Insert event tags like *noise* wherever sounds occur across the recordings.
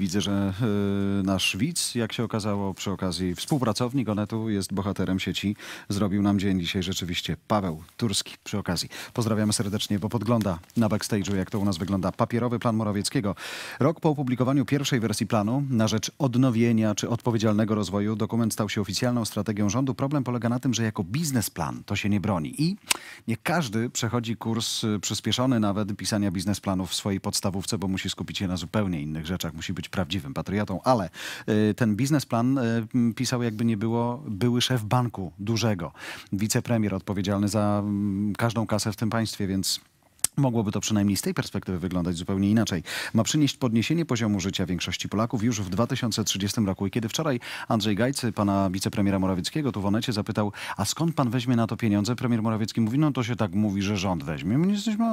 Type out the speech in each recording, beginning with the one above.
Widzę, że y, nasz widz, jak się okazało przy okazji współpracownik Onetu jest bohaterem sieci. Zrobił nam dzień dzisiaj rzeczywiście Paweł Turski przy okazji. Pozdrawiamy serdecznie, bo podgląda na backstage'u, jak to u nas wygląda. Papierowy plan Morawieckiego. Rok po opublikowaniu pierwszej wersji planu na rzecz odnowienia czy odpowiedzialnego rozwoju dokument stał się oficjalną strategią rządu. Problem polega na tym, że jako biznesplan to się nie broni i nie każdy przechodzi kurs y, przyspieszony nawet pisania biznesplanów w swojej podstawówce, bo musi skupić się na zupełnie innych rzeczach, musi być prawdziwym patriotą, ale y, ten biznesplan y, pisał jakby nie było były szef banku dużego, wicepremier odpowiedzialny za każdą kasę w tym państwie, więc Mogłoby to przynajmniej z tej perspektywy wyglądać zupełnie inaczej. Ma przynieść podniesienie poziomu życia większości Polaków już w 2030 roku. I kiedy wczoraj Andrzej Gajcy, pana wicepremiera Morawieckiego, tu w Onecie zapytał, a skąd pan weźmie na to pieniądze? Premier Morawiecki mówi, no to się tak mówi, że rząd weźmie. My jesteśmy,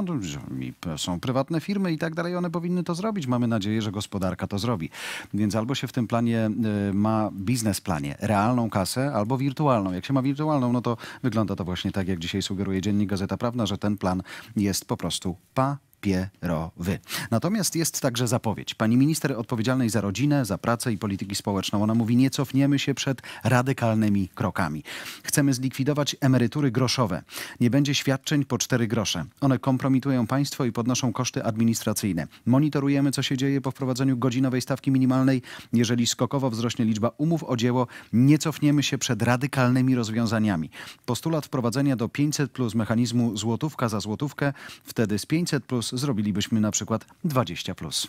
są prywatne firmy i tak dalej, one powinny to zrobić. Mamy nadzieję, że gospodarka to zrobi. Więc albo się w tym planie y, ma biznesplanie realną kasę, albo wirtualną. Jak się ma wirtualną, no to wygląda to właśnie tak, jak dzisiaj sugeruje Dziennik Gazeta Prawna, że ten plan jest po prostu prostu pa papierowy. Natomiast jest także zapowiedź. Pani minister odpowiedzialnej za rodzinę, za pracę i polityki społeczną. Ona mówi, nie cofniemy się przed radykalnymi krokami. Chcemy zlikwidować emerytury groszowe. Nie będzie świadczeń po cztery grosze. One kompromitują państwo i podnoszą koszty administracyjne. Monitorujemy, co się dzieje po wprowadzeniu godzinowej stawki minimalnej. Jeżeli skokowo wzrośnie liczba umów o dzieło, nie cofniemy się przed radykalnymi rozwiązaniami. Postulat wprowadzenia do 500 plus mechanizmu złotówka za złotówkę, wtedy z 500 plus zrobilibyśmy na przykład 20 plus.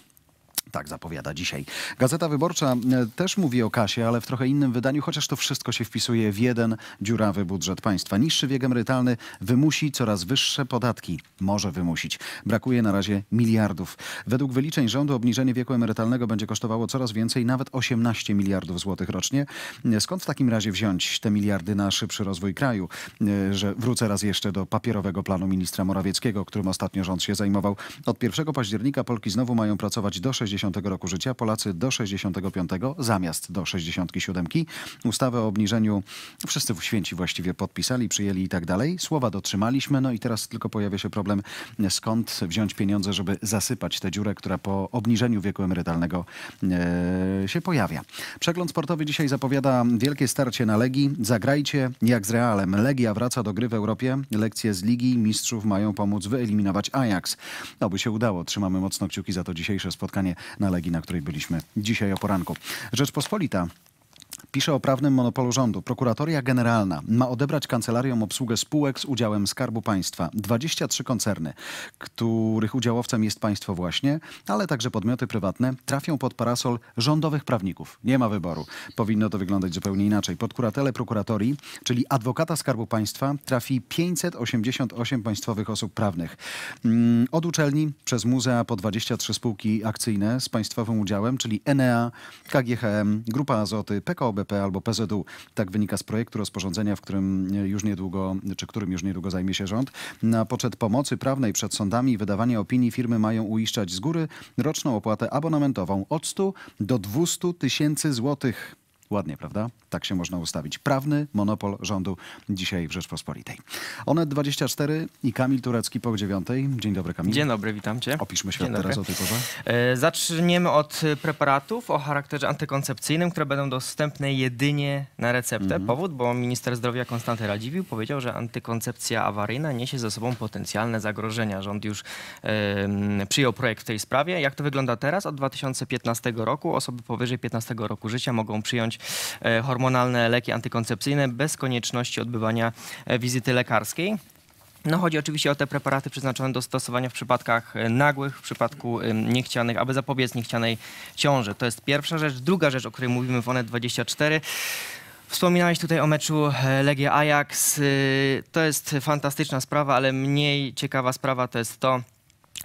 Tak zapowiada dzisiaj. Gazeta Wyborcza e, też mówi o kasie, ale w trochę innym wydaniu, chociaż to wszystko się wpisuje w jeden dziurawy budżet państwa. Niższy wiek emerytalny wymusi coraz wyższe podatki. Może wymusić. Brakuje na razie miliardów. Według wyliczeń rządu obniżenie wieku emerytalnego będzie kosztowało coraz więcej, nawet 18 miliardów złotych rocznie. E, skąd w takim razie wziąć te miliardy na szybszy rozwój kraju? E, że wrócę raz jeszcze do papierowego planu ministra Morawieckiego, którym ostatnio rząd się zajmował. Od 1 października Polki znowu mają pracować do 60 60 roku życia, Polacy do 65 zamiast do 67. Ustawę o obniżeniu wszyscy święci właściwie podpisali, przyjęli i tak dalej. Słowa dotrzymaliśmy, no i teraz tylko pojawia się problem, skąd wziąć pieniądze, żeby zasypać tę dziurę, która po obniżeniu wieku emerytalnego e, się pojawia. Przegląd sportowy dzisiaj zapowiada wielkie starcie na Legii. Zagrajcie jak z Realem. Legia wraca do gry w Europie. Lekcje z Ligi Mistrzów mają pomóc wyeliminować Ajax. Oby się udało. Trzymamy mocno kciuki za to dzisiejsze spotkanie na Legii, na której byliśmy dzisiaj o poranku. Rzeczpospolita Pisze o prawnym monopolu rządu. Prokuratoria Generalna ma odebrać kancelariom obsługę spółek z udziałem Skarbu Państwa. 23 koncerny, których udziałowcem jest państwo właśnie, ale także podmioty prywatne, trafią pod parasol rządowych prawników. Nie ma wyboru. Powinno to wyglądać zupełnie inaczej. Pod kuratele prokuratorii, czyli adwokata Skarbu Państwa, trafi 588 państwowych osób prawnych. Mm, od uczelni przez muzea po 23 spółki akcyjne z państwowym udziałem, czyli Enea, KGHM, Grupa Azoty, PKO BP albo PZU. Tak wynika z projektu rozporządzenia, w którym już niedługo, czy którym już niedługo zajmie się rząd. Na poczet pomocy prawnej przed sądami i wydawania opinii firmy mają uiszczać z góry roczną opłatę abonamentową od 100 do 200 tysięcy złotych. Ładnie, prawda? Tak się można ustawić. Prawny monopol rządu dzisiaj w Rzeczpospolitej. Onet 24 i Kamil Turecki po 9. Dzień dobry, Kamil. Dzień dobry, witam cię. Opiszmy świat teraz o tej porze. E, zaczniemy od preparatów o charakterze antykoncepcyjnym, które będą dostępne jedynie na receptę. Mhm. Powód, bo minister zdrowia Konstanty Radziwił powiedział, że antykoncepcja awaryjna niesie ze sobą potencjalne zagrożenia. Rząd już e, przyjął projekt w tej sprawie. Jak to wygląda teraz? Od 2015 roku osoby powyżej 15 roku życia mogą przyjąć e, hormonalne leki antykoncepcyjne bez konieczności odbywania e, wizyty lekarskiej. No chodzi oczywiście o te preparaty przeznaczone do stosowania w przypadkach e, nagłych, w przypadku niechcianych, aby zapobiec niechcianej ciąży. To jest pierwsza rzecz. Druga rzecz, o której mówimy w ONET24. Wspominałeś tutaj o meczu Legia Ajax. To jest fantastyczna sprawa, ale mniej ciekawa sprawa to jest to,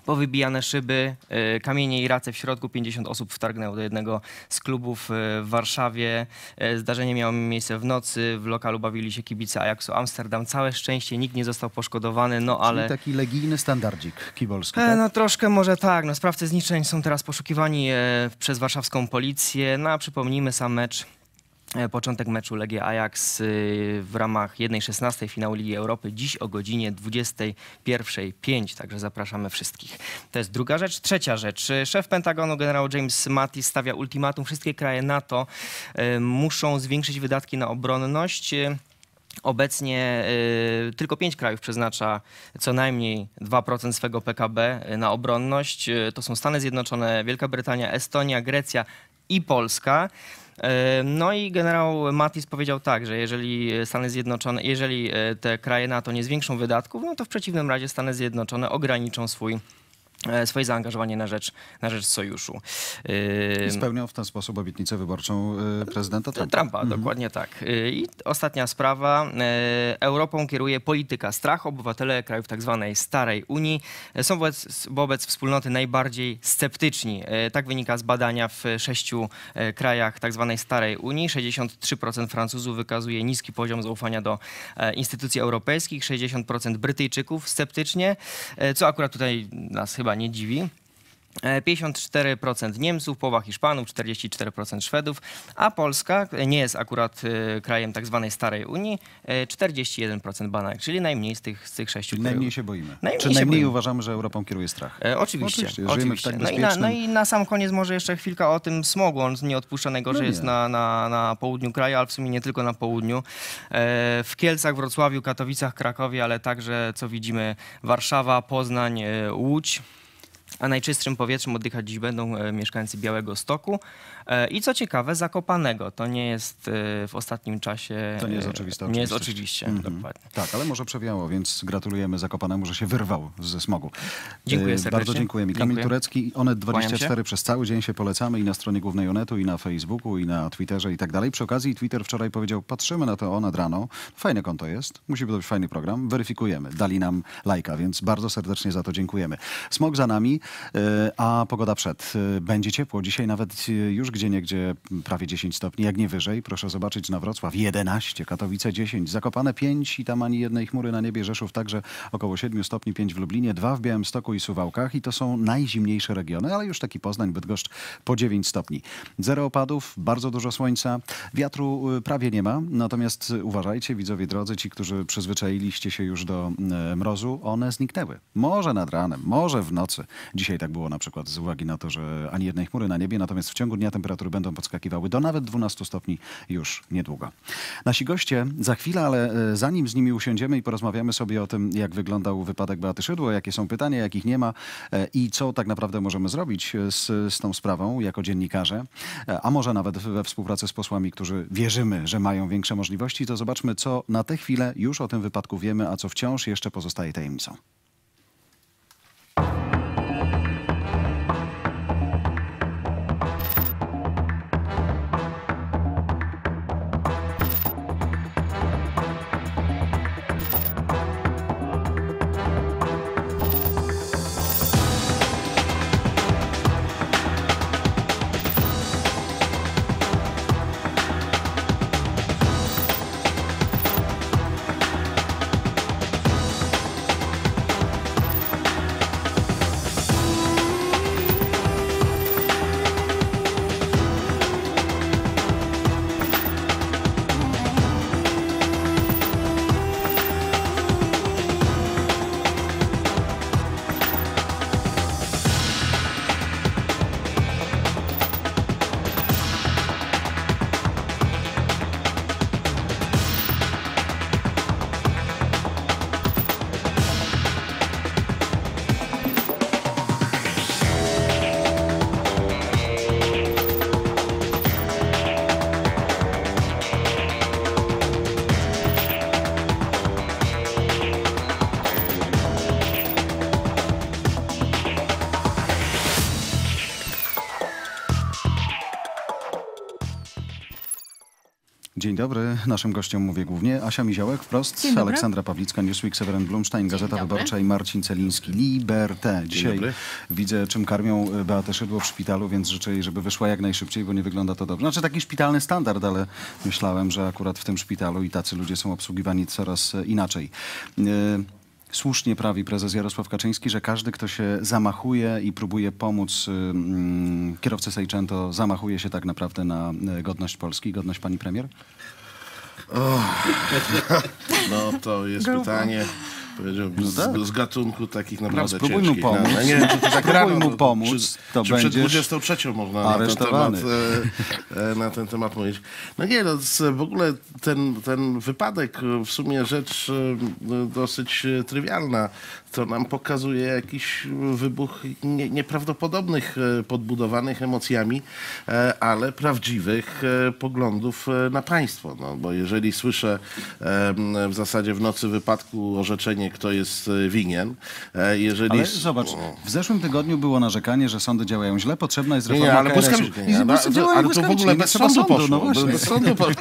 powybijane szyby, e, kamienie i race w środku. 50 osób wtargnęło do jednego z klubów e, w Warszawie. E, zdarzenie miało miejsce w nocy. W lokalu bawili się kibice Ajaxu Amsterdam. Całe szczęście nikt nie został poszkodowany, no ale... Czyli taki legijny standardzik kibolski, tak? No troszkę może tak. No, sprawcy zniszczeń są teraz poszukiwani przez warszawską policję. No a przypomnijmy sam mecz e, początek meczu Legia Ajax y, w ramach 1.16 finału Ligi Europy dziś o godzinie 21.05, także zapraszamy wszystkich. To jest druga rzecz. Trzecia rzecz. Y, Szef Pentagonu generał James Mattis stawia ultimatum. Wszystkie kraje NATO y, muszą zwiększyć wydatki na obronność. Obecnie y, tylko pięć krajów przeznacza co najmniej 2% swego PKB na obronność. To są Stany Zjednoczone, Wielka Brytania, Estonia, Grecja i Polska. Y, No i generał Mattis powiedział tak, że jeżeli Stany Zjednoczone, jeżeli y, te kraje NATO nie zwiększą wydatków, no to w przeciwnym razie Stany Zjednoczone ograniczą swój, e, swoje zaangażowanie na rzecz, na rzecz sojuszu. I spełniał w ten sposób obietnicę wyborczą y, prezydenta Trumpa. Trumpa, dokładnie tak. Y, I ostatnia sprawa. Y, Europą kieruje polityka strach. Obywatele krajów tak zwanej starej Unii są wobec, wobec wspólnoty najbardziej sceptyczni. Tak wynika z badania w sześciu krajach tak zwanej starej Unii. 63% Francuzów wykazuje niski poziom zaufania do e, instytucji europejskich, 60% Brytyjczyków sceptycznie, e, co akurat tutaj nas chyba nie dziwi. E, 54% Niemców, połowa Hiszpanów, 44% Szwedów, a Polska nie jest akurat e, krajem tak zwanej starej Unii, e, 41% badanych, czyli najmniej z tych, z tych sześciu krajów. najmniej się boimy. Najmniej Czy się najmniej boimy. uważamy, że Europą kieruje strach? E, oczywiście, Oczywiście, oczywiście. żyjemy w tak no, i na, no i na sam koniec może jeszcze chwilka o tym smogu. On nie odpuszcza najgorzej No nie. jest na, na, na południu kraju, ale w sumie nie tylko na południu. E, w Kielcach, Wrocławiu, Katowicach, Krakowie, ale także, co widzimy, Warszawa, Poznań, e, Łódź. A najczystszym powietrzem oddychać dziś będą e, mieszkańcy Białego Stoku. E, I co ciekawe, Zakopanego. To nie jest e, w ostatnim czasie... To nie jest e, oczywista Nie jest oczywiście, Mhm. dokładnie. Tak, ale może przewiało, więc gratulujemy Zakopanemu, że się wyrwał ze smogu. Dziękuję serdecznie. Bardzo dziękujemy. Kamil Dziękuję. Turecki, Onet24 Kłaniam przez cały dzień się polecamy i na stronie głównej Onetu, i na Facebooku, i na Twitterze i tak dalej. Przy okazji Twitter wczoraj powiedział, patrzymy na to Onet rano, fajne konto jest, musi być fajny program, weryfikujemy. Dali nam lajka, więc bardzo serdecznie za to dziękujemy. Smog za nami, a pogoda przed. Będzie ciepło, dzisiaj nawet już gdzie niegdzie prawie 10 stopni, jak nie wyżej. Proszę zobaczyć na Wrocław 11, Katowice 10, Zakopane 5 i tam ani jednej chmury na niebie, Rzeszów także około 7 stopni, 5 w Lublinie, 2 w Białymstoku i Suwałkach i to są najzimniejsze regiony, ale już taki Poznań, Bydgoszcz po 9 stopni. Zero opadów, bardzo dużo słońca, wiatru y, prawie nie ma, natomiast uważajcie widzowie drodzy, ci, którzy przyzwyczailiście się już do y, mrozu, one zniknęły. Może nad ranem, może w nocy. Dzisiaj tak było na przykład z uwagi na to, że ani jednej chmury na niebie, natomiast w ciągu dnia temperatury będą podskakiwały do nawet 12 stopni już niedługo. Nasi goście za chwilę, ale e, zanim z nimi usiądziemy i porozmawiamy sobie o tym, jak wyglądał wypadek Beaty Szydło, jakie są pytania, jakich nie ma e, i co tak naprawdę możemy zrobić e, z, z tą sprawą jako dziennikarze, a może nawet we współpracy z posłami, którzy wierzymy, że mają większe możliwości, to zobaczmy, co na tę chwilę już o tym wypadku wiemy, a co wciąż jeszcze pozostaje tajemnicą. Dzień dobry. Naszym gościom mówię głównie Asia Miziołek, wprost, Dzień dobry. Aleksandra Pawlicka, Newsweek, Seweryn Blumstein, Gazeta. Wyborcza i Marcin Celiński, Liberté. Dzisiaj dobry. widzę, czym karmią e, Beatę Szydło w szpitalu, więc życzę jej, żeby wyszła jak najszybciej, bo nie wygląda to dobrze. Znaczy taki szpitalny standard, ale myślałem, że akurat w tym szpitalu i tacy ludzie są obsługiwani coraz e, inaczej. E, słusznie prawi prezes Jarosław Kaczyński, że każdy, kto się zamachuje i próbuje pomóc y, kierowcy Seicento, zamachuje się tak naprawdę na y, godność Polski, godność pani premier? *laughs* No to jest pytanie, powiedziałbym, z, tak. z gatunku takich naprawdę spróbuj mu ciężkich. pomóc. No, nie wiem, czy to tak Spróbuj rano, mu no, pomóc, czy, to czy przed będziesz 23 można na ten, temat, e, e, na ten temat mówić. No nie, no, w ogóle ten, ten wypadek w sumie rzecz e, no, dosyć trywialna. To nam pokazuje jakiś wybuch nie, nieprawdopodobnych, podbudowanych emocjami, ale prawdziwych poglądów na państwo. No, bo jeżeli słyszę w zasadzie w nocy wypadku orzeczenie, kto jest e, winien, e, jeżeli... Ale zobacz, w zeszłym tygodniu było narzekanie, że sądy działają źle, potrzebna jest reforma nie, ale KRS-u. błyskawicznie. Nie, ale- ale to w ogóle nie bez sądu sądu, poszło. no właśnie. bez sądu *laughs* poszło.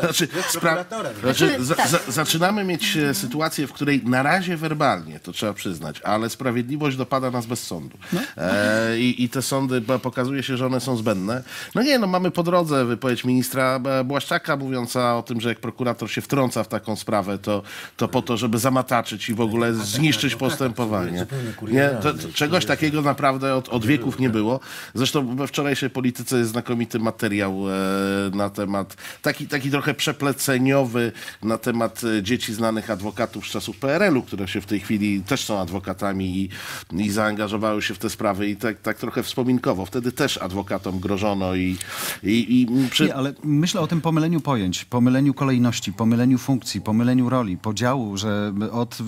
Znaczy, spra- prokuratorem. znaczy, za, tak. za, zaczynamy mieć e, sytuację, w której na razie werbalnie, to trzeba przyznać, ale sprawiedliwość dopada nas bez sądu. E, i, I te sądy, bo pokazuje się, że one są zbędne. No nie, no mamy po drodze wypowiedź ministra Błaszczaka mówiąca o tym, że jak prokurator się wtrąca w taką sprawę, to, to po to, żeby zamataczyć i w ogóle zniszczyć postępowanie. zupełnie Nie, to, to, czegoś takiego naprawdę od, od wieków nie było. Zresztą we wczorajszej polityce jest znakomity materiał e, na temat, taki, taki trochę przepleceniowy na temat e, dzieci znanych adwokatów z czasów PRL-u, które się w tej chwili też są adwokatami i, i zaangażowały się w te sprawy i tak, tak trochę wspominkowo. Wtedy też adwokatom grożono i, i, i przy, Nie, ale myślę o tym pomyleniu pojęć, pomyleniu kolejności, pomyleniu funkcji, pomyleniu roli, podziału, że od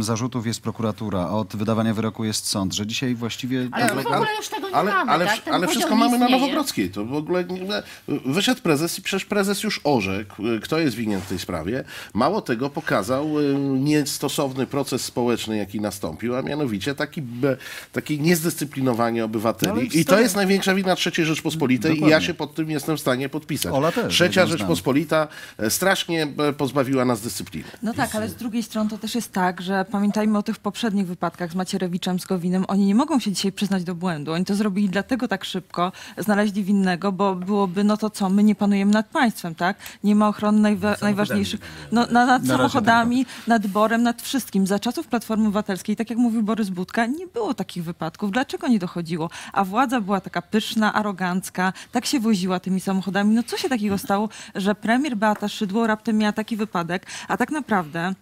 zarzutów jest prokuratura, od wydawania wyroku jest sąd, że dzisiaj właściwie... Ale my w ogóle już tego nie ale, mamy, ale, tak? Ale wszystko mamy na. Nowogrodzkiej. To w ogóle nie- wyszedł prezes i przecież prezes już orzekł, y, kto jest winien w tej sprawie. Mało tego pokazał y, niestosowny proces społeczny, jaki nastąpił, a mianowicie taki, be- takie niezdyscyplinowanie obywateli. I to jest największa wina III Rzeczpospolitej i ja Dokładnie. się pod tym jestem w stanie podpisać. Ola też, Trzecia Rzeczpospolita e, strasznie e, pozbawiła nas dyscypliny. No tak, ale z drugiej strony to też jest tak, że pamiętajmy o tych poprzednich wypadkach z Macierewiczem, z Gowinem. Oni nie mogą się dzisiaj przyznać do błędu. Oni to zrobili dlatego tak szybko, znaleźli winnego, bo byłoby, no to co, my nie panujemy nad państwem, tak? Nie ma ochrony najwa- najważniejszych, no, na, nad Na samochodami, nad borem, nad wszystkim. Za czasów Platformy Obywatelskiej, tak jak mówił Borys Budka, nie było takich wypadków. Dlaczego nie dochodziło? A władza była taka pyszna, arogancka, tak się woziła tymi samochodami. No co się takiego stało, że premier Beata Szydło raptem miała taki wypadek, a tak naprawdę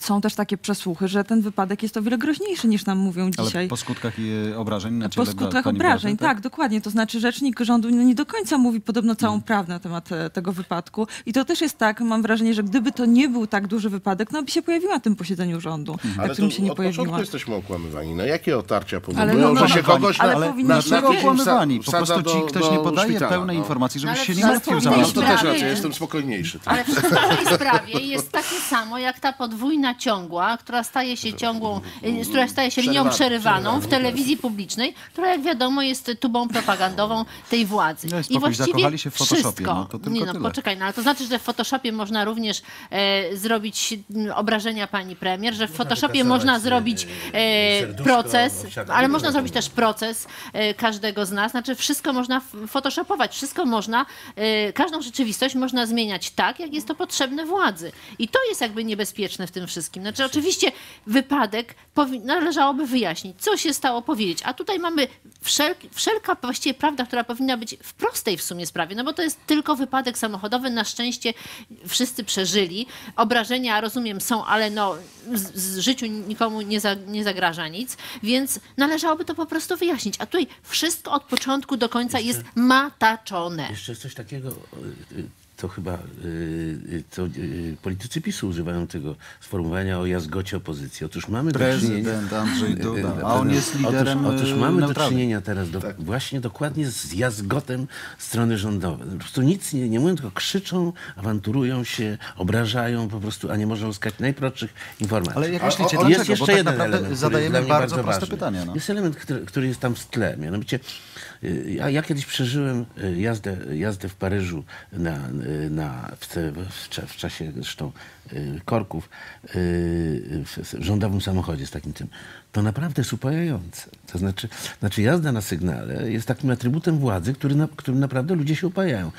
są też takie przesłuchy, że ten wypadek jest o wiele groźniejszy niż nam mówią Ale dzisiaj. po skutkach e, obrażeń na ciele Po skutkach pani obrażeń, Beaty, tak, dokładnie. To znaczy rzecznik rządu no, nie do końca mówi podobno całą prawdę na temat e, tego wypadku. I to też jest tak, mam wrażenie, że gdyby to nie był tak duży wypadek, no by się pojawiła na tym posiedzeniu rządu, na którym się nie od początku pojawiła. jesteśmy okłamywani. No jakie otarcia Ale powodują, no, no, że się no, kogoś ale na, powinni- na, na okłamywani? Po prostu ci do- ktoś do nie podaje szpitala, pełnej no. informacji, No, żebyś ale się nie martwił za No to też racja, jestem spokojniejszy. Ale wszystko w tej sprawie jest takie samo jak ta podwójna ciągła, która staje się ciągłą, y, która staje się linią przerywaną w telewizji publicznej, która jak wiadomo jest tubą propagandową tej władzy. Daj spokój, zakochali się w Photoshopie, wszystko, no to tylko nie no, tyle. poczekaj, no ale to znaczy, że w Photoshopie można również e, zrobić obrażenia pani premier, że w Photoshopie można e, zrobić e, serduszko, proces, owsiane ale można zrobić też proces e, każdego z nas, znaczy wszystko można photoshopować, wszystko można, e, każdą rzeczywistość można zmieniać tak, jak jest to potrzebne władzy. I to jest jakby niebezpieczne w tym wszystkim. Znaczy oczywiście wypadek należałoby wyjaśnić, co się stało, powiedzieć, a tutaj mamy wszelki, wszelka właściwie prawda, która powinna być w prostej w sumie sprawie, no bo to jest tylko wypadek samochodowy, na szczęście wszyscy przeżyli, obrażenia rozumiem są, ale no z, z życiu nikomu nie, za, nie zagraża nic, więc należałoby to po prostu wyjaśnić, a tutaj wszystko od początku do końca jest mataczone. Jeszcze coś takiego, y, y, to chyba y, y, to, y, politycy PiSu używają tego sformułowania o jazgocie opozycji. Otóż mamy do czynienia... Prezydent Andrzej Duda, Y, y, a on jest liderem Otóż, otóż mamy do neutralnym. czynienia teraz do, właśnie dokładnie z jazgotem strony rządowej. Po prostu nic nie, nie mówią, tylko krzyczą, awanturują się, obrażają po prostu, a nie można uzyskać najprostszych informacji. Ale jak myślicie, dlaczego? Jest jeszcze tak jeden element, zadajemy mnie bardzo, proste ważny. pytania. No. Jest element, który, który jest tam w tle. Mianowicie ja, ja kiedyś przeżyłem jazdę, jazdę w Paryżu na, na, w, w, w czasie zresztą y, korków y, w, w rządowym samochodzie z takim tym. To naprawdę jest upajające. To znaczy, znaczy jazda na sygnale jest takim atrybutem władzy, który na, którym naprawdę ludzie się upajają.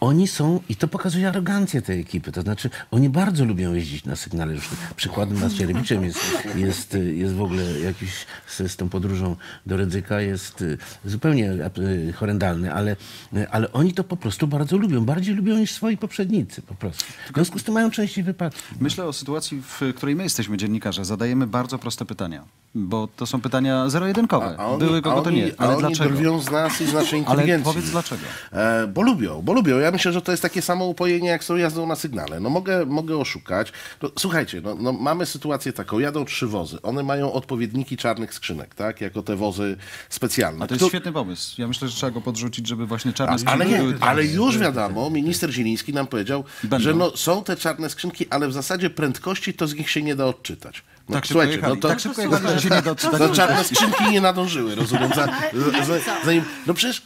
Oni są, i to pokazuje arogancję tej ekipy, to znaczy oni bardzo lubią jeździć na sygnale. Już przykładem Macierewiczem jest, jest, jest w ogóle jakiś z, tą podróżą do Rydzyka jest y, zupełnie y, horrendalny, ale, y, ale oni to po prostu bardzo lubią, bardziej lubią niż swoi poprzednicy po prostu. W związku z tym mają częściej wypadki. Myślę o sytuacji, w której my jesteśmy dziennikarze. Zadajemy bardzo proste pytania, bo to są pytania zero-jedynkowe. Były kogo to oni, nie, a ale oni dlaczego? drwią z nas i z naszej Ale inteligencji. powiedz dlaczego. E, bo lubią, bo lubią. Ja myślę, że to jest takie samo upojenie, jak tą jazdą na sygnale. No mogę, mogę oszukać. No, słuchajcie, no, no, mamy sytuację taką. Jadą trzy wozy. One mają odpowiedniki czarnych skrzynek, tak? Jako te wozy specjalne. A to jest Kto- świetny pomysł. Ja myślę, że trzeba go podrzucić, żeby właśnie czarne ale, skrzynki nie, były... ale już wiadomo, minister Zieliński nam powiedział, Będą. że no, są te czarne skrzynki, ale w zasadzie prędkości to z nich się nie da odczytać. No, Tak szybko słuchajcie, jechali, no to, tak szybko jechali, że się nie no, czarne skrzynki nie nadążyły, rozumiem. Za, za, za, zanim, no przecież,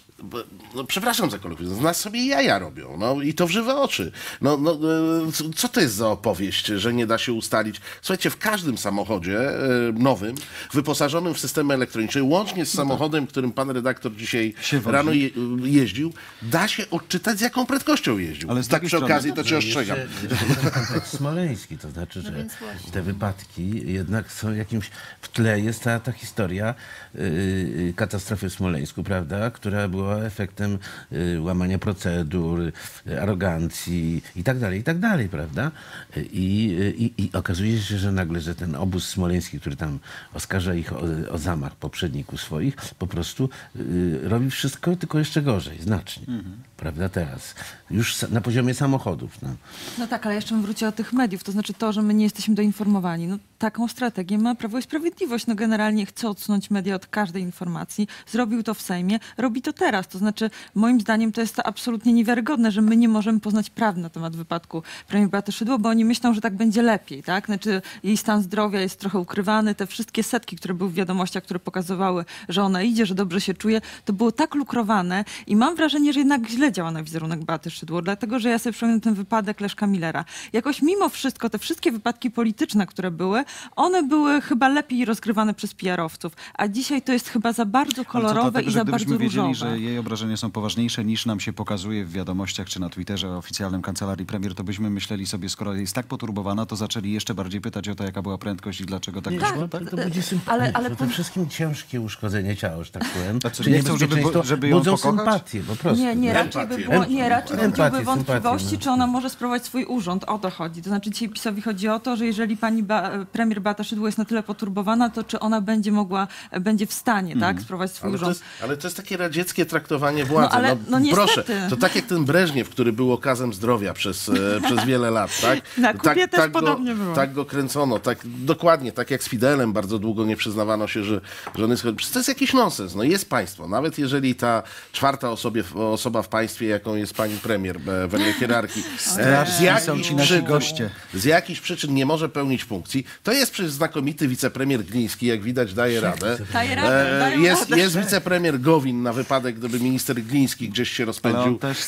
no przepraszam za kolokwializm, z nas sobie jaja robią, no i to w żywe oczy. No, no, e, co- to jest za opowieść, że nie da się ustalić? Słuchajcie, w każdym samochodzie e, nowym, wyposażonym w systemy elektroniczne, łącznie z samochodem, którym pan redaktor dzisiaj rano je, jeździł, da się odczytać, z jaką prędkością jeździł. Ale z tak przy okazji to cię ostrzegam. Jeszcze, jeszcze jest kontekst smoleński, to znaczy, że te wypadki jednak są jakimś, w tle jest ta, ta historia y, katastrofy w Smoleńsku, prawda, która była efektem y, łamania procedur, y, arogancji i tak dalej, i tak dalej, prawda? I, i, I okazuje się, że nagle, że ten obóz smoleński, który tam oskarża ich o, o zamach poprzedników swoich, po prostu y, robi wszystko, tylko jeszcze gorzej, znacznie. Prawda, teraz. Już na poziomie samochodów. No. No tak, ale jeszcze bym wróciła do tych mediów, to znaczy to, że my nie jesteśmy doinformowani. No, taką strategię ma Prawo i Sprawiedliwość. No generalnie chce odsunąć media od każdej informacji. Zrobił to w Sejmie, robi to teraz. To znaczy moim zdaniem to jest to absolutnie niewiarygodne, że my nie możemy poznać prawdy na temat wypadku premier Beaty Szydło, bo oni myślą, że tak będzie lepiej, tak? Znaczy jej stan zdrowia jest trochę ukrywany. Te wszystkie setki, które były w wiadomościach, które pokazywały, że ona idzie, że dobrze się czuje, to było tak lukrowane i mam wrażenie, że jednak źle działa na wizerunek Beaty Szydło, dlatego, że ja sobie przypomnę ten wypadek Leszka Millera. Jakoś mimo wszystko te wszystkie wypadki polityczne, które były, one były chyba lepiej rozgrywane przez PR-owców, a dzisiaj to jest chyba za bardzo kolorowe dlatego, i za bardzo wiedzieli, różowe. Jej obrażenia są poważniejsze niż nam się pokazuje w wiadomościach czy na Twitterze oficjalnym kancelarii premier, to byśmy myśleli sobie, skoro jest tak poturbowana, to zaczęli jeszcze bardziej pytać o to, jaka była prędkość i dlaczego tak wyszło. Tak, to budzi sympatię. ale- Ale, po- wszystkim ciężkie uszkodzenie ciała, że tak powiem. A co, nie chcą, żeby- żeby ją budzą pokochać? sympatię po prostu. Nie, nie, raczej by było, nie, raczej budziłby sympatię, wątpliwości, no. czy ona może sprawować swój urząd. O to chodzi. To znaczy dzisiaj PiSowi chodzi o to, że jeżeli pani ba, premier Beata Szydło jest na tyle poturbowana, to czy ona będzie mogła, będzie w stanie, tak, sprawować swój Ale to, urząd. jest, ale to jest takie radzieckie traktowanie władzy. No, ale- no niestety. proszę, to tak jak ten Breżniew, który był okazem zdrowia przez, e, przez wiele lat, tak? *laughs* Na Kubie tak, też tak podobnie go, było. Tak go kręcono, tak, dokładnie, tak jak z Fidelem bardzo długo nie przyznawano się, że, że on jest... To jest jakiś nonsens. No jest państwo. Nawet jeżeli ta czwarta osobie, osoba w państwie, jaką jest pani premier wedle hierarchii, *laughs* e, ci nasi goście. z jakichś przyczyn nie może pełnić funkcji, to jest przecież znakomity wicepremier Gliński, jak widać daje radę. Daje radę, E, dają jest, radę. jest wicepremier Gowin na wypadek, gdyby minister Gliński gdzieś się rozpędził być.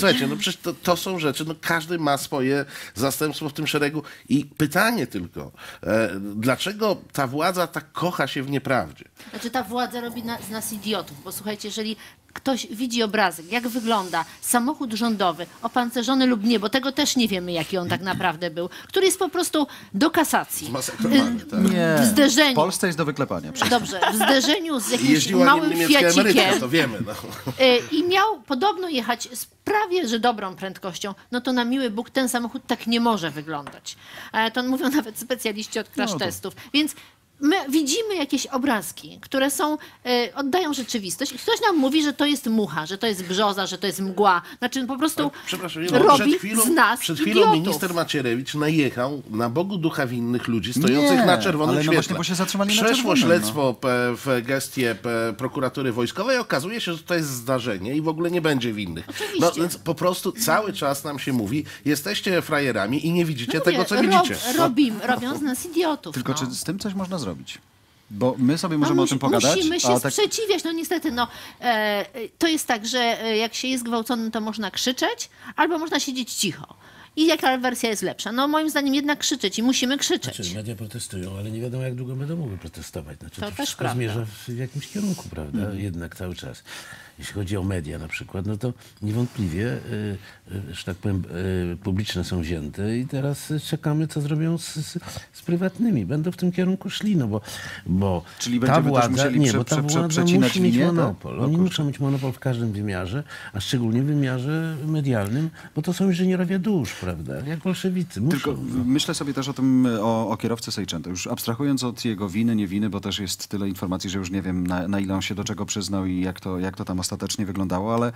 Słuchajcie, no przecież to, to są rzeczy, no każdy ma swoje zastępstwo w tym szeregu i pytanie tylko, e, dlaczego ta władza tak kocha się w nieprawdzie? Znaczy ta władza robi na, z nas idiotów, bo słuchajcie, jeżeli ktoś widzi obrazek, jak wygląda samochód rządowy, opancerzony lub nie, bo tego też nie wiemy, jaki on tak naprawdę był, który jest po prostu do kasacji. Zmasakrowany, tak. Nie, W zderzeniu. w Polsce jest do wyklepania. Dobrze, w zderzeniu z jakimś jeździła małym fiacikiem to wiemy. No. y, i miał podobno jechać z prawie, że dobrą prędkością, no to na miły Bóg ten samochód tak nie może wyglądać. E, To mówią nawet specjaliści od crash No to- testów. Więc my widzimy jakieś obrazki, które są, e, oddają rzeczywistość i ktoś nam mówi, że to jest mucha, że to jest brzoza, że to jest mgła. Znaczy po prostu Przepraszam, nie, no, robi przed chwilą, z nas przed chwilą idiotów. minister Macierewicz najechał na Bogu ducha winnych ludzi stojących Nie, na czerwonym ale no świetle. właśnie, bo się zatrzymali na Przeszło czerwonym, śledztwo p- w gestie p- prokuratury wojskowej, okazuje się, że to jest zdarzenie i w ogóle nie będzie winnych. Oczywiście. No więc po prostu cały czas nam się mówi, jesteście frajerami i nie widzicie No tego, co rob- widzicie. No. Robim, robią z nas idiotów. Tylko no. czy z tym coś można zrobić? Bo my sobie No, możemy o musi- tym pogadać, Musimy się a tak sprzeciwiać. No niestety, no, e, to jest tak, że e, jak się jest gwałconym, to można krzyczeć, albo można siedzieć cicho. I jaka wersja jest lepsza? No moim zdaniem jednak krzyczeć i musimy krzyczeć. Znaczy, media protestują, ale nie wiadomo, jak długo będą mogły protestować. Znaczy, To to też wszystko prawda. zmierza w, w jakimś kierunku, prawda? Mhm. Jednak cały czas. Jeśli chodzi o media na przykład, no to niewątpliwie, y, y, że tak powiem, y, publiczne są wzięte i teraz czekamy, co zrobią z, z, z prywatnymi. Będą w tym kierunku szli, no bo, bo Czyli ta władza, musieli nie, prze- bo ta prze- władza musi mieć linię, tak? monopol. O Oni muszą mieć monopol w każdym wymiarze, a szczególnie w wymiarze medialnym, bo to są inżynierowie dusz, prawda? Jak bolszewicy. Muszą, Tylko no. myślę sobie też o tym, o, o kierowcy Sejczęto. Już abstrahując od jego winy, nie winy, bo też jest tyle informacji, że już nie wiem na, na ile on się do czego przyznał i jak to, jak to tam ostatecznie wyglądało, ale e,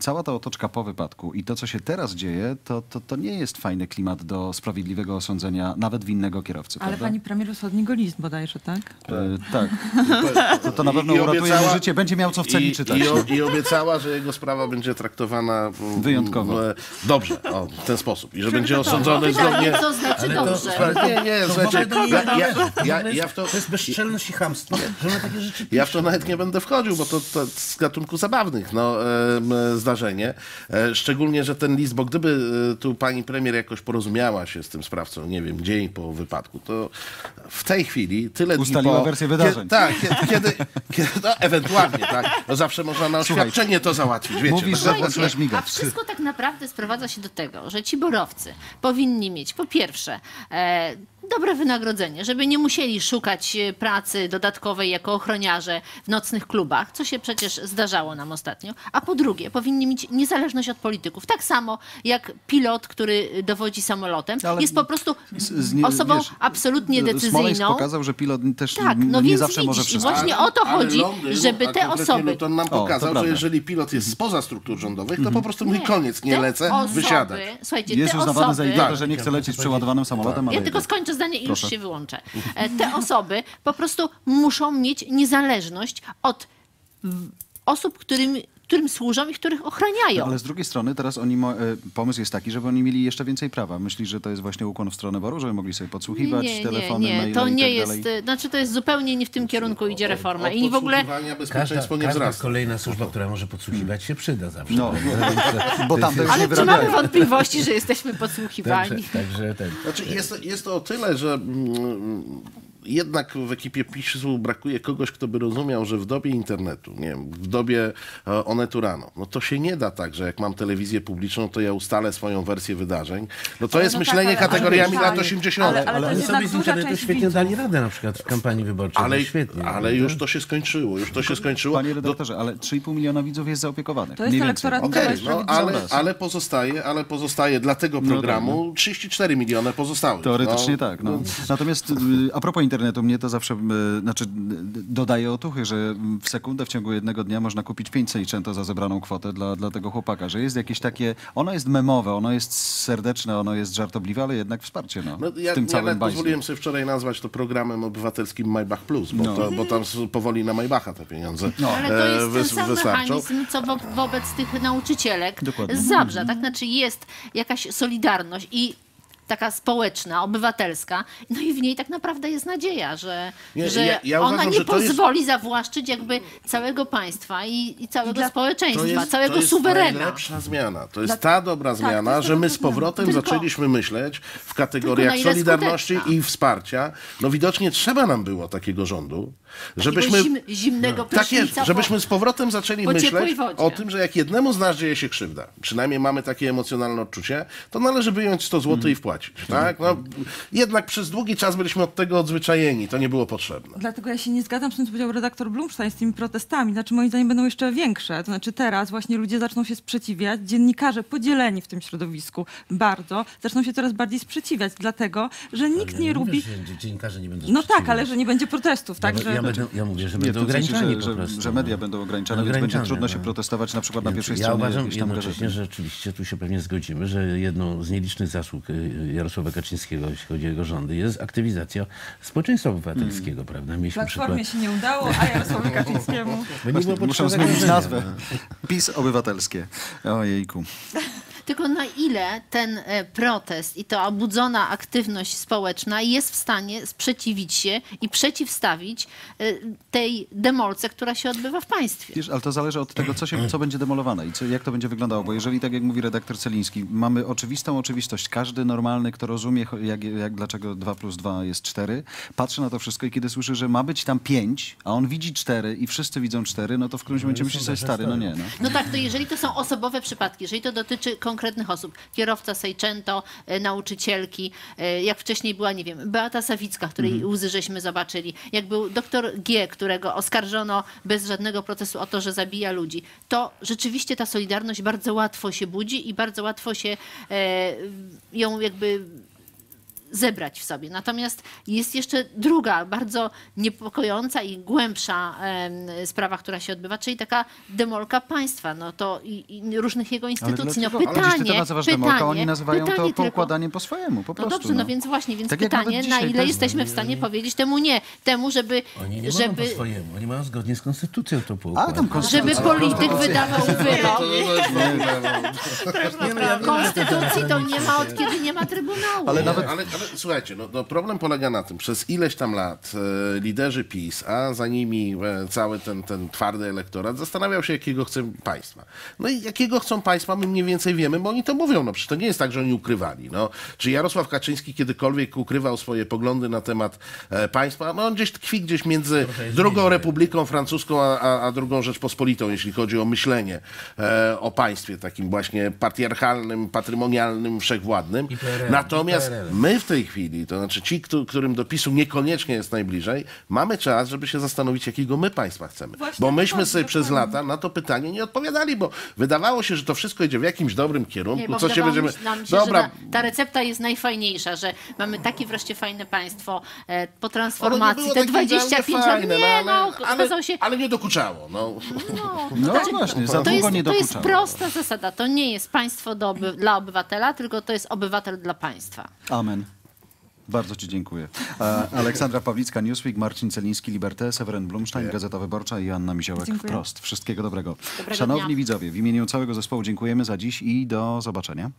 cała ta otoczka po wypadku i to, co się teraz dzieje, to, to, to nie jest fajny klimat do sprawiedliwego osądzenia nawet winnego kierowcy, Ale prawda? pani premier wysłała od niego list bodajże, tak? E, tak. *laughs* To, to na pewno I uratuje obiecała- mu życie. Będzie miał co w celi I, czytać. i, o, I obiecała, że jego sprawa będzie traktowana mm, Wyjątkowo. e, dobrze, o, w ten sposób. I że będzie osądzony zgodnie... Co znaczy dobrze? Nie, nie, słuchajcie, to nie ja, ja, ja, To ja, jest- w to, To jest bezczelność i chamstwo, że ona takie rzeczy ja w to nawet nie będę wchodził, bo to, to z gatunku zabawnych no, zdarzenie. E, szczególnie, że ten list, bo gdyby e, tu pani premier jakoś porozumiała się z tym sprawcą, nie wiem, dzień po wypadku, to w tej chwili tyle dni Ustaliła po... wersję wydarzeń. Kiedy, tak, kiedy, kiedy, kiedy no, ewentualnie, tak. No zawsze można na oświadczenie to załatwić, wiecie. mówisz, no, że Słuchajcie, zaczynasz a migać. wszystko tak naprawdę sprowadza się do tego, że ci borowcy powinni mieć po pierwsze e, dobre wynagrodzenie, żeby nie musieli szukać e, pracy dodatkowej jako ochroniarze w nocnych klubach, co się przecież zdarzało nam ostatnio, a po drugie powinni mieć niezależność od polityków. Tak samo jak pilot, który dowodzi samolotem, Ale jest po prostu Z- z nie- osobą wiesz, absolutnie Smoleńsk decyzyjną. pokazał, że pilot też Tak, no nie więc zawsze może widzisz, i wszystko. właśnie o to chodzi, Londyn, żeby a te konkretnie osoby... Luton nam O, pokazał, że prawda. jeżeli pilot jest spoza struktur rządowych, to po prostu Nie. koniec, nie Te lecę, osoby, wysiadać. Jest Słuchajcie, te uznawany za osoby, idiotę, że nie chce lecieć przeładowanym samolotem, ale Ja tylko skończę zdanie i Proszę. już się wyłączę. E, Te osoby po prostu muszą mieć niezależność od osób, którym, którym służą i których ochraniają. No, ale z drugiej strony teraz oni, e, pomysł jest taki, żeby oni mieli jeszcze więcej prawa. Myślisz, że to jest właśnie ukłon w stronę boru, żeby mogli sobie podsłuchiwać nie, nie, telefony, nie, maile to i nie tak jest, dalej? e, znaczy to jest zupełnie nie w tym kierunku idzie reforma Od i w ogóle podsłuchiwania Każda, nie każda kolejna służba, która może podsłuchiwać się przyda zawsze. No, prawda? *laughs* bo już nie ale czy mamy wątpliwości, że jesteśmy Także, podsłuchiwani? także ten. Znaczy jest, jest to o tyle, że mm, jednak w ekipie PiSu brakuje kogoś, kto by rozumiał, że w dobie internetu, nie wiem, w dobie e, Onetu rano, no to się nie da tak, że jak mam telewizję publiczną, to ja ustalę swoją wersję wydarzeń. No to jest no tak, myślenie ale- kategoriami ale- lat 80. ale- ale Ale to oni sobie z internetu świetnie widzów. dali radę na przykład w kampanii wyborczej. Ale, no świetnie. ale już to się skończyło, już to się skończyło. Panie Do- redaktorze, ale 3,5 miliona widzów jest zaopiekowanych. To jest elektorat i no, ale, ale pozostaje, ale pozostaje dla tego programu 34 miliony pozostałych. Teoretycznie no, tak. No. Natomiast y, a propos internetu, mnie to zawsze y, znaczy, dodaje otuchy, że w sekundę w ciągu jednego dnia można kupić 5 Seicento za zebraną kwotę dla, dla tego chłopaka, że jest jakieś takie, ono jest memowe, ono jest serdeczne, ono jest żartobliwe, ale jednak wsparcie no, No, ja, w tym ja całym bajzlu. pozwoliłem sobie wczoraj nazwać to programem obywatelskim Maybach Plus, bo, No. to, bo tam powoli na Maybacha te pieniądze No. Ale to e, jest ten wys- sam wystarczą. mechanizm, co wo wobec tych nauczycielek Dokładnie. z Zabrza. Tak? Znaczy jest jakaś solidarność i taka społeczna, obywatelska, no i w niej tak naprawdę jest nadzieja, że, Nie, że ja- ja ona uważam, nie że to jest- pozwoli zawłaszczyć jakby całego państwa i, i całego dla- społeczeństwa, To jest, całego to jest suwerena. najlepsza zmiana. To jest Dla- ta dobra to zmiana, jest że my z powrotem Tylko- zaczęliśmy myśleć w kategoriach solidarności skuteczna. i wsparcia. No widocznie trzeba nam było takiego rządu, żebyśmy... Zim, zimnego Tak jest, żebyśmy z powrotem zaczęli myśleć o tym, że jak jednemu z nas dzieje się krzywda, przynajmniej mamy takie emocjonalne odczucie, to należy wyjąć 100 zł Mm. i wpłacić. Tak? No, jednak przez długi czas byliśmy od tego odzwyczajeni, to nie było potrzebne. Dlatego ja się nie zgadzam z tym, co powiedział redaktor Blumstein z tymi protestami. Znaczy moim zdaniem będą jeszcze większe. To znaczy teraz właśnie ludzie zaczną się sprzeciwiać, dziennikarze podzieleni w tym środowisku bardzo, zaczną się coraz bardziej sprzeciwiać, dlatego, że nikt Ja nie że dziennikarze nie będą No tak, ale że nie będzie protestów, tak? ja, że... ja, będę, ja mówię, że Nie, będą ograniczani że, po prostu. że, że no. media będą ograniczane, więc będzie trudno się no. protestować na przykład na pierwszej Ja stronie uważam jakiejś tam jednocześnie, gazety. że rzeczywiście tu się pewnie zgodzimy, że jedną z nielicznych zasług y, Jarosława Kaczyńskiego, jeśli chodzi o jego rządy, jest aktywizacja społeczeństwa obywatelskiego, prawda? Mieliśmy Platformie przykład... się nie udało, a Jarosławowi *laughs* Kaczyńskiemu... Potrzeby zmienić nazwę. PiS obywatelskie. Ojejku. Tylko na ile ten e, protest i ta obudzona aktywność społeczna jest w stanie sprzeciwić się i przeciwstawić e, tej demolce, która się odbywa w państwie. Wiesz, ale to zależy od tego, co, się, co będzie demolowane i co, jak to będzie wyglądało. Bo jeżeli, tak jak mówi redaktor Celiński, mamy oczywistą oczywistość, każdy normalny, kto rozumie, jak, jak, dlaczego 2 plus 2 jest 4, patrzy na to wszystko i kiedy słyszy, że ma być tam 5, a on widzi 4 i wszyscy widzą 4, no to w którymś momencie myśli sobie, stary, no nie. No. No tak, to jeżeli to są osobowe przypadki, jeżeli to dotyczy konkretnych osób, kierowca Sejczęto, e, nauczycielki, e, jak wcześniej była, nie wiem, Beata Sawicka, której Mhm. łzy żeśmy zobaczyli, jak był doktor G, którego oskarżono bez żadnego procesu o to, że zabija ludzi, to rzeczywiście ta solidarność bardzo łatwo się budzi i bardzo łatwo się e, ją jakby zebrać w sobie. Natomiast jest jeszcze druga, bardzo niepokojąca i głębsza sprawa, która się odbywa, czyli taka demolka państwa, no to i, i różnych jego instytucji. No dlaczego? Ale przecież pytanie, ty to nazywasz pytanie, demolką, oni nazywają to pytanie tylko- poukładaniem po swojemu, po no prostu. dobrze, no więc właśnie, więc Tak pytanie, na ile jesteśmy w stanie powiedzieć temu nie, temu, żeby, Oni nie mają żeby, po swojemu, oni mają zgodnie z konstytucją to poukładać. tam konstytucja. żeby polityk wydawał *laughs* wyrok. No Konstytucji to nie ma od kiedy nie ma Trybunału. Ale nawet ale, słuchajcie, no, no problem polega na tym, przez ileś tam lat e, liderzy PiS, a za nimi e, cały ten, ten twardy elektorat zastanawiał się, jakiego chce państwa. No i jakiego chcą państwa, my mniej więcej wiemy, bo oni to mówią. No przecież to nie jest tak, że oni ukrywali. No. Czy Jarosław Kaczyński kiedykolwiek ukrywał swoje poglądy na temat e, państwa? No on gdzieś tkwi gdzieś między drugą Republiką Francuską, a, a, a drugą Rzeczpospolitą, jeśli chodzi o myślenie e, o państwie takim właśnie patriarchalnym, patrymonialnym, wszechwładnym. Natomiast. My w tej chwili, to znaczy ci, któ- którym do PiSu niekoniecznie jest najbliżej, mamy czas, żeby się zastanowić, jakiego my państwa chcemy. Właśnie bo myśmy sobie przez lata na to pytanie nie odpowiadali, bo wydawało się, że to wszystko idzie w jakimś dobrym kierunku. Nie, bo co się będziemy. nam się, Dobra, że ta, ta recepta jest najfajniejsza, że mamy takie wreszcie fajne państwo e, po transformacji, te takie 25 lat, fajne, nie no, ale, no, ale, okazało się, ale nie dokuczało. No. no, *laughs* No znaczy, właśnie, za to jest, nie to jest dokuczało. prosta zasada, to nie jest państwo do dla obywatela, tylko to jest obywatel dla państwa. Amen. Bardzo Ci dziękuję. Aleksandra Pawlicka, Newsweek, Marcin Celiński, Liberté, Seweryn Blumstein, Gazeta Wyborcza i Anna Miziołek, Dziękuję. Wprost. Wszystkiego dobrego. Dobrego Szanowni dnia. widzowie, w imieniu całego zespołu dziękujemy za dziś i do zobaczenia.